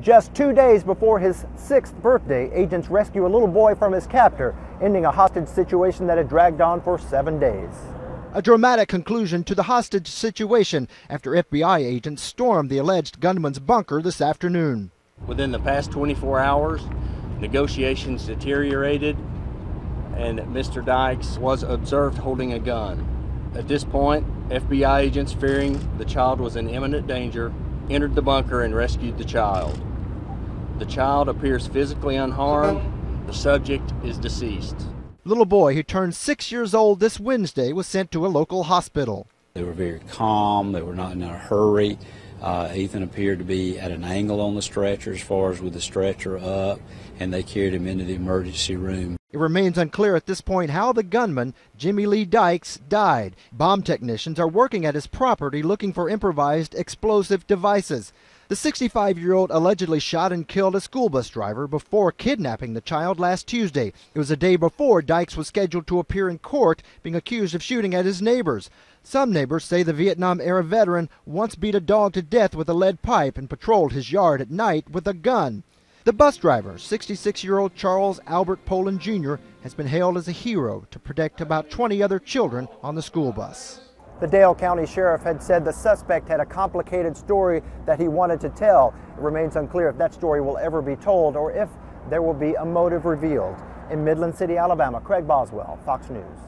Just two days before his sixth birthday, agents rescue a little boy from his captor, ending a hostage situation that had dragged on for seven days. A dramatic conclusion to the hostage situation after FBI agents stormed the alleged gunman's bunker this afternoon. Within the past 24 hours, negotiations deteriorated and Mr. Dykes was observed holding a gun. At this point, FBI agents, fearing the child was in imminent danger, entered the bunker and rescued the child. The child appears physically unharmed. The subject is deceased. Little boy who turned six years old this Wednesday was sent to a local hospital. They were very calm. They were not in a hurry. Uh, Ethan appeared to be at an angle on the stretcher as far as with the stretcher up, and they carried him into the emergency room. It remains unclear at this point how the gunman, Jimmy Lee Dykes, died. Bomb technicians are working at his property looking for improvised explosive devices. The 65 year old allegedly shot and killed a school bus driver before kidnapping the child last Tuesday. It was a day before Dykes was scheduled to appear in court, being accused of shooting at his neighbors. Some neighbors say the Vietnam era veteran once beat a dog to death with a lead pipe and patrolled his yard at night with a gun. The bus driver, 66 year old Charles Albert Poland Jr., has been hailed as a hero to protect about 20 other children on the school bus. The Dale County Sheriff had said the suspect had a complicated story that he wanted to tell. It remains unclear if that story will ever be told or if there will be a motive revealed. In Midland City, Alabama, Craig Boswell, Fox News.